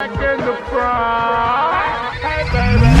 Back in the front. Hey, baby.